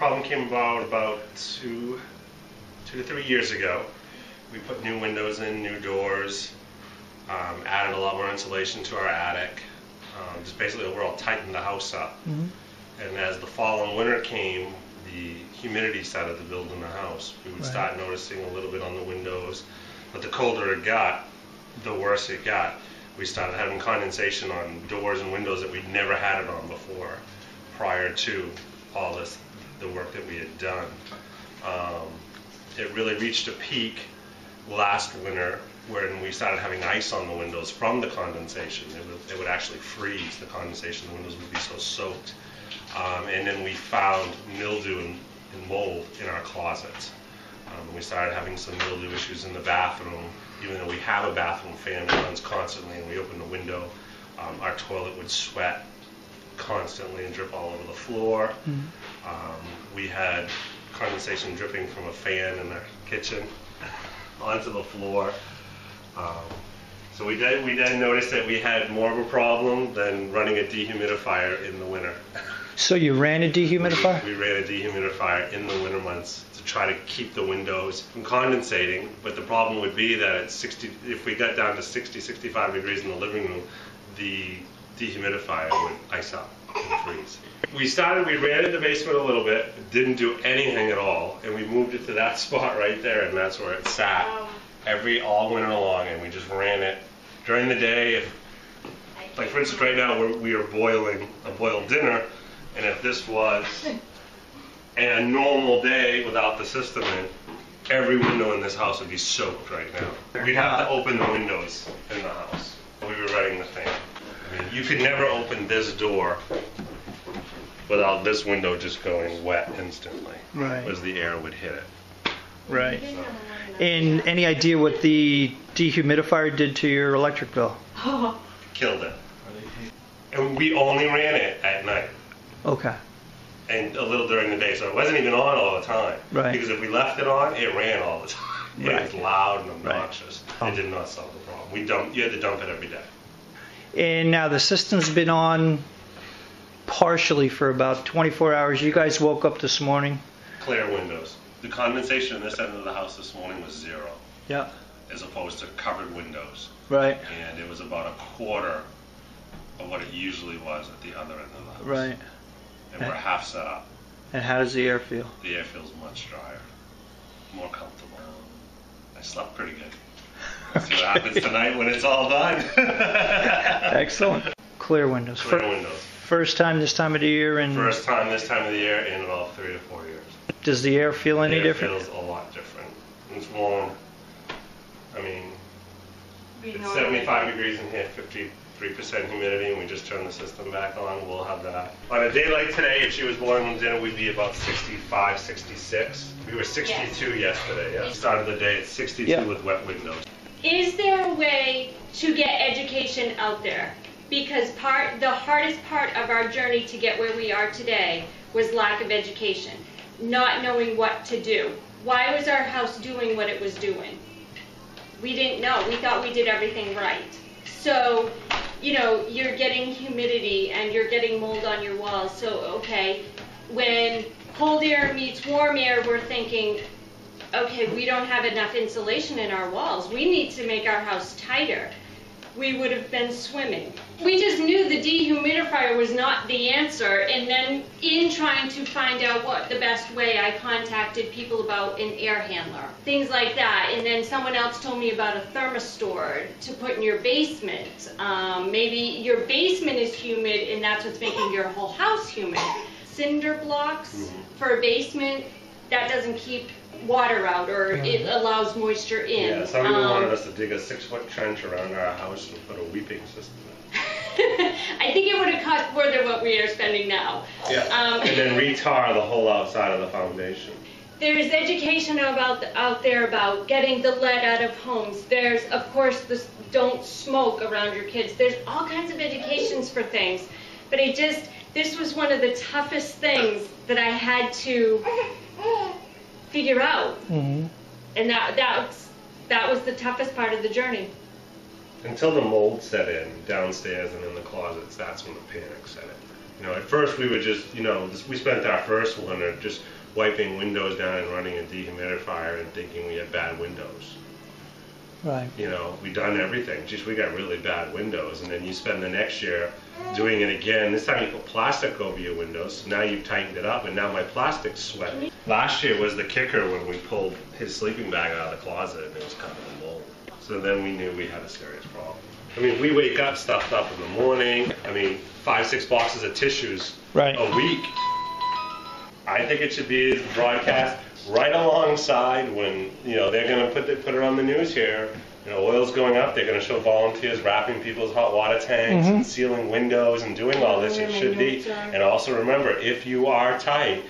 problem came about about two, two to three years ago. We put new windows in, new doors, um, added a lot more insulation to our attic. Um, just basically overall tightened the house up. And as the fall and winter came, the humidity started to build in the house. We would Right. start noticing a little bit on the windows. But the colder it got, the worse it got. We started having condensation on doors and windows that we'd never had it on before, prior to all this, the work that we had done. Um, it really reached a peak last winter when we started having ice on the windows from the condensation. It would, it would actually freeze, the condensation, the windows would be so soaked. Um, and then we found mildew and, and mold in our closets. Um, we started having some mildew issues in the bathroom, even though we have a bathroom fan that runs constantly and we open the window, um, our toilet would sweat constantly and drip all over the floor. Um, we had condensation dripping from a fan in our kitchen onto the floor. Um, so we did we did notice that we had more of a problem than running a dehumidifier in the winter. So you ran a dehumidifier? We ran a dehumidifier in the winter months to try to keep the windows from condensating, but the problem would be that at 60, if we got down to 60, 65 degrees in the living room, the dehumidifier would ice up and freeze. We started, we ran in the basement a little bit, didn't do anything at all, and we moved it to that spot right there, and that's where it sat oh. every, all winter long, and we just ran it during the day. If, like for instance, right now, we're, we are boiling a boiled dinner, and if this was a normal day without the system in, every window in this house would be soaked right now. We'd have to open the windows in the house. We were running the fan. I mean, you could never open this door without this window just going wet instantly, Right. as the air would hit it. Right. And any idea what the dehumidifier did to your electric bill? Killed it. And we only ran it at night. Okay. and a little during the day, so it wasn't even on all the time. Right. Because if we left it on, it ran all the time. It Right. was loud and obnoxious. Oh. It did not solve the problem. We dump, you had to dump it every day. And now the system's been on partially for about 24 hours. You guys woke up this morning. Clear windows. The condensation in this end of the house this morning was zero, Yeah. as opposed to covered windows. Right. And it was about a quarter of what it usually was at the other end of the house. Right. And we're half set up. And how does the air feel? The air feels much drier, more comfortable. I slept pretty good. Let's see what happens tonight when it's all done. Excellent. Clear windows. Clear Fir- windows. First time this time of the year, and First time this time of the year in about three to four years. does the air feel any different? It different? feels a lot different. It's warm. I mean, it's 75 degrees in here, 53% humidity, and we just turned the system back on. We'll have that. On a day like today, if she was boiling dinner, we'd be about 65, 66. We were 62 yesterday. Yeah. Started the day at 62 Yeah. with wet windows. Is there a way to get education out there? Because part, the hardest part of our journey to get where we are today was lack of education, not knowing what to do. Why was our house doing what it was doing? We didn't know. We thought we did everything right. So, you know, you're getting humidity and you're getting mold on your walls. So, okay, when cold air meets warm air, we're thinking, okay, we don't have enough insulation in our walls. We need to make our house tighter. We would have been swimming. We just knew the dehumidifier was not the answer, and then in trying to find out what the best way, I contacted people about an air handler, things like that. And then someone else told me about a thermistor to put in your basement. Um, maybe your basement is humid, and that's what's making your whole house humid. Cinder blocks for a basement, that doesn't keep water out, or it allows moisture in. Yeah, some people Um, wanted us to dig a six-foot trench around our house and put a weeping system in. I think it would have cost more than what we are spending now. Um, and then retar the whole outside of the foundation. There's education about out there about getting the lead out of homes. There's, of course, this don't smoke around your kids. There's all kinds of educations for things, but it just this was one of the toughest things that I had to figure out, hmm and that that was, that was the toughest part of the journey. Until the mold set in downstairs and in the closets, that's when the panic set in. You know, at first we were just, you know, this- we spent our first winter just wiping windows down and running a dehumidifier and thinking we had bad windows. Right. You know, we done everything. Just we got really bad windows, and then you spend the next year doing it again. This time you put plastic over your windows. So now you've tightened it up, and now my plastic's sweating. Last year was the kicker when we pulled his sleeping bag out of the closet and it was covered in mold. So then we knew we had a serious problem. I mean, we wake up stuffed up in the morning. I mean, five, six boxes of tissues Right. a week. I think it should be broadcast right alongside when you know they're going to put the, put it on the news here. You know, oil's going up. They're going to show volunteers wrapping people's hot water tanks and mm-hmm. sealing windows and doing all this. It should be. And also remember, if you are tight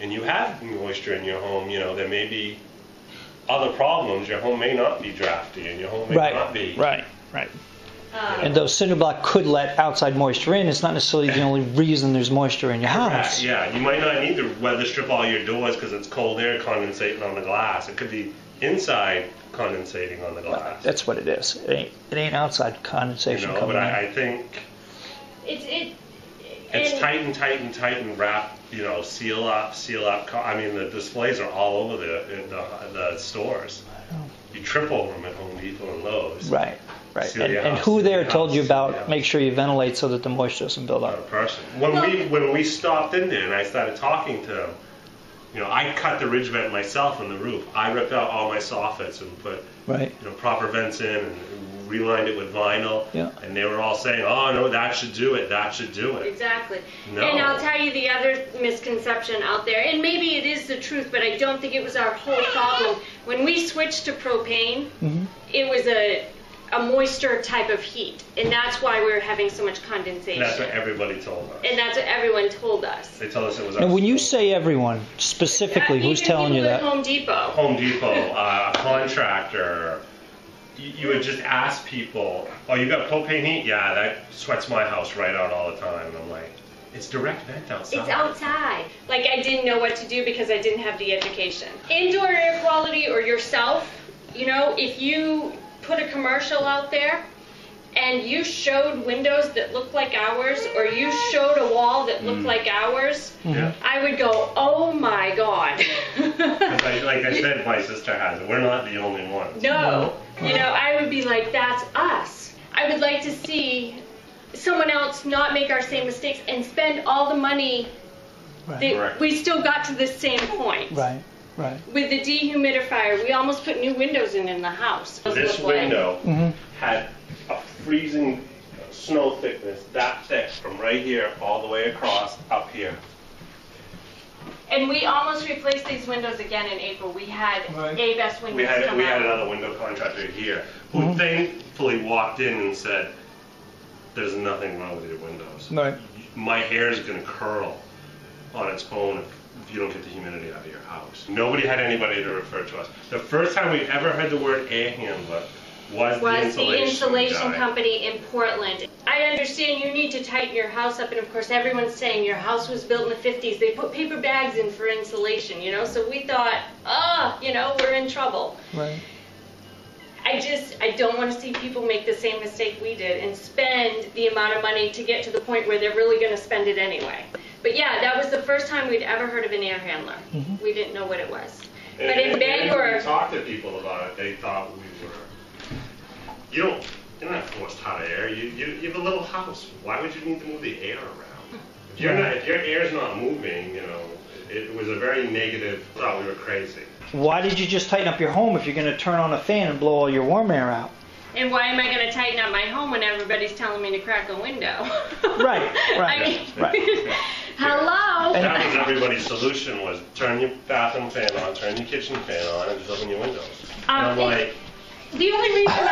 and you have moisture in your home, you know there may be other problems. Your home may not be drafty, and your home may not be. Right. Right. Right. Um, And though cinder block could let outside moisture in, it's not necessarily the only reason there's moisture in your house. Yeah, you might not need to weather strip all your doors because it's cold air condensating on the glass. It could be inside condensating on the glass. That's what it is. It ain't, it ain't outside you condensation know, coming but in. I, I think It's, it. it's and- tight and tight and tight and wrap, you know, seal up, seal up. Co- I mean, the displays are all over the in the, the stores. You trip over them at Home Depot and Lowe's. Right. Right. And, and house, who there your told you house, seal your about house. make sure you ventilate so that the moisture doesn't build Not a up? person. When we when we stopped in there and I started talking to them, you know, I cut the ridge vent myself in the roof. I ripped out all my soffits and put Right. you know proper vents in and relined it with vinyl. Yeah. And they were all saying, "Oh no, that should do it. That should do it." Exactly. No. And I'll tell you the other misconception out there, and maybe it is the truth, but I don't think it was our whole problem. When we switched to propane, Mhm. it was a, a moisture type of heat, and that's why we were having so much condensation. And that's what everybody told us. and that's what everyone told us. They told us it was. our And when you say everyone, specifically, who's telling you that? Home Depot. Home Depot, uh, a contractor, you, you would just ask people, "Oh, you got propane heat? Yeah, that sweats my house right out all the time." And I'm like, "It's direct vent outside." It's outside. Like I didn't know what to do because I didn't have the education. Indoor air quality or yourself, you know, if you put a commercial out there and you showed windows that looked like ours or you showed a wall that looked mm. like ours, mm-hmm. Yeah. I would go, "Oh my god." Like, like I said, my sister has it. We're not the only ones. No. You know, I would be like, that's us. I would like to see someone else not make our same mistakes and spend all the money Right. that Correct. we still got to the same point. Right. Right. With the dehumidifier, we almost put new windows in in the house. This Look like- window Mhm. had a freezing snow thickness that thick from right here all the way across up here. And we almost replaced these windows again in April. We had Right. a best windows We had come we out. had another window contractor here who thankfully walked in and said, "There's nothing wrong with your windows. Right. My hair is going to curl on its own if, if you don't get the humidity out of your house." Nobody had anybody to refer to us. The first time we ever heard the word air handler was, the was the insulation, insulation company in Portland. I understand you need to tighten your house up, and of course, everyone's saying your house was built in the 50s. They put paper bags in for insulation, you know. So we thought, ah, you know, we're in trouble. Right. I just, I don't want to see people make the same mistake we did and spend the amount of money to get to the point where they're really going to spend it anyway. But yeah, that was the first time we'd ever heard of an air handler. Mm-hmm. We didn't know what it was. And, But in and when Bangor, we talked to people about it, they thought we were. You don't. You're not have forced hot air. You, you you have a little house. Why would you need to move the air around? If you're not, if your air's not moving, you know, it, was a very negative. Thought we were crazy. Why did you just tighten up your home if you're going to turn on a fan and blow all your warm air out? And why am I going to tighten up my home when everybody's telling me to crack a window? Right, right, I mean, right. Hello. And- That was everybody's solution was turn your bathroom fan on, turn your kitchen fan on, and just open your windows. and I'm Um, like, the only reason I'm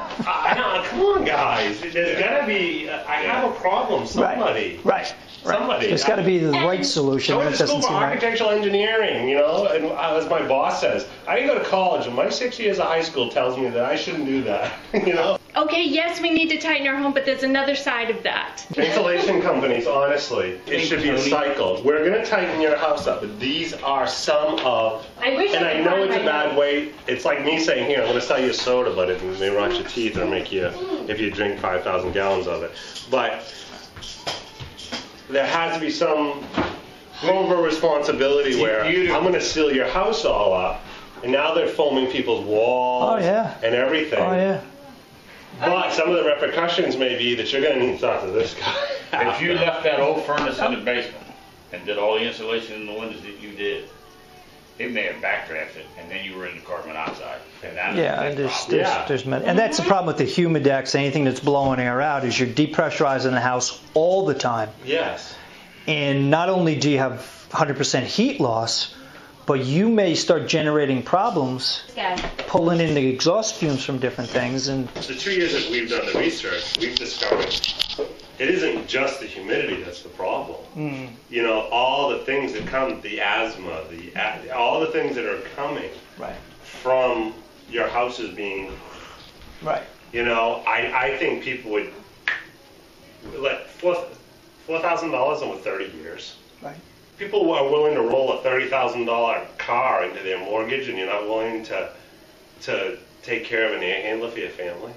I, I, come on, guys. There's gotta be. I have a problem. Somebody. Right. Right. right. Somebody. There's got to be the right And- solution. I That went to school doesn't for seem right. architectural engineering, you know, and as my boss says, I didn't go to college, and my six years of high school tells me that I shouldn't do that, you know. Okay, yes, we need to tighten our home, but there's another side of that. Insulation companies, honestly, it should be a cycle. We're gonna tighten your house up, but these are some of, I wish and I I know it's a bad notes. way. It's like me saying, here, I'm gonna sell you a soda, but it may rot your teeth or make you, if you drink 5,000 gallons of it. But there has to be some form of a responsibility You- where you- I'm going to seal your house all up, and now they're foaming people's walls Oh, yeah. and everything. Oh, yeah. But some of the repercussions may be that you're going to need to talk to this guy. If you left that old furnace in the basement and did all the insulation in the windows that you did, it may have backdrafted, and then you were into carbon monoxide, and that is Yeah, a and there's, problem. there's, Yeah. there's many, and that's the problem with the humidex. Anything that's blowing air out is you're depressurizing the house all the time, yes. and not only do you have 100% heat loss, but you may start generating problems Yeah. pulling in the exhaust fumes from different things, and The two years that we've done the research, we've discovered it isn't just the humidity that's the problem. mm, You know, all the things that come, the asthma, the all the things that are coming right, from your houses being right, You know, I, I think people would let four four thousand dollars over thirty years. Right. People are willing to roll a thirty thousand dollar car into their mortgage, and you're not willing to to take care of an air handler for your family.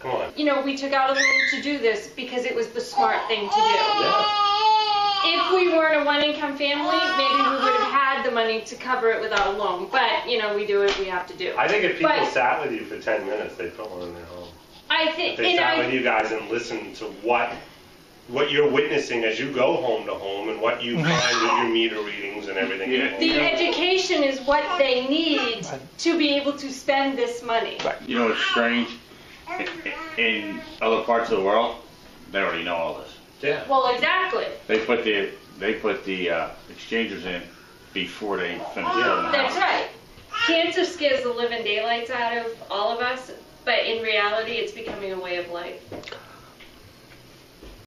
Come on. You know, we took out a loan to do this because it was the smart thing to do. Yeah. If we weren't a one-income family, maybe we would have had the money to cover it without a loan. But you know, we do what we have to do. I think if people But- sat with you for ten minutes, they'd put one in their home. I think... If they and sat with you guys and listened to what what you're witnessing as you go home to home and what you find with your meter readings and everything. Yeah. the education is what they need to be able to spend this money. You know what's strange? In other parts of the world, they already know all this. Yeah. Well, exactly. They put the they put the uh, exchangers in before they finish Yeah. That's house. right. Cancer scares the living daylights out of all of us, but in reality, it's becoming a way of life.